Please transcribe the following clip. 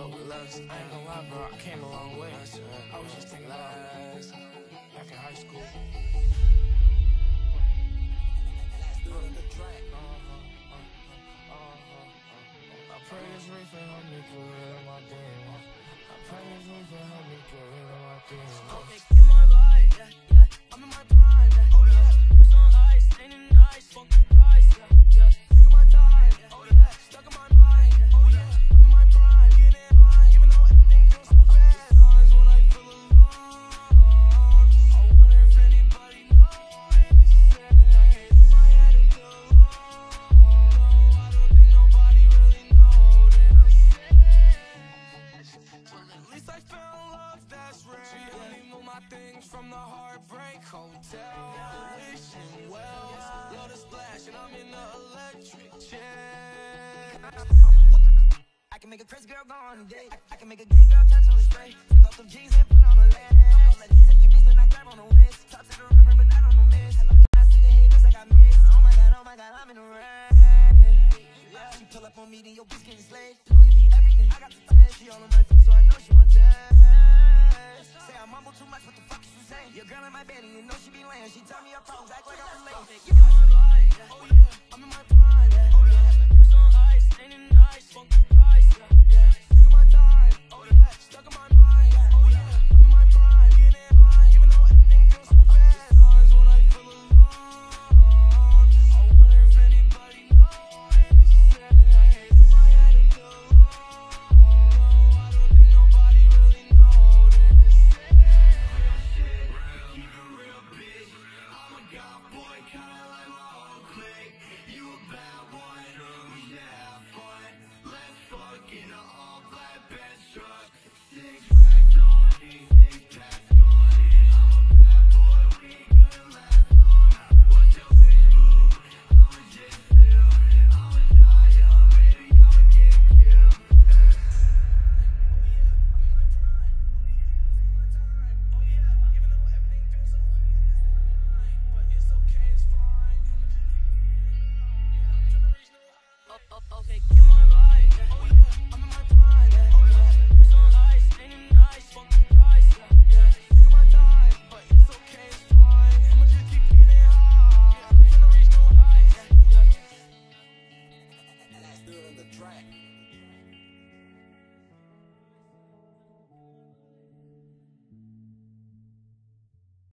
I ain't gonna lie, bro, I came a long way. I was just thinking about back in high school. Uh-huh, uh-huh, uh-huh, I pray this reefer help me get rid my. I pray this reefer help me get rid. I'm in my prime, heartbreak hotel. Wishing the splash, and I'm in the electric chair. I can make a crazy girl go on a date. I, I can make a gay girl turn to a straight. Take off some jeans and put on a leg. I grab on the waist. To the but I don't know miss. I when I see the I got missed. Oh my god, oh my god, I'm in the. Yeah, she pull up on me, then your bitch getting V, everything. I got the all on feet, so I know she. Say I mumble too much, what the fuck you? Your girl in my bed, and you know she be laying. She tell me her problems, act like I'm late. Let's fuck uh,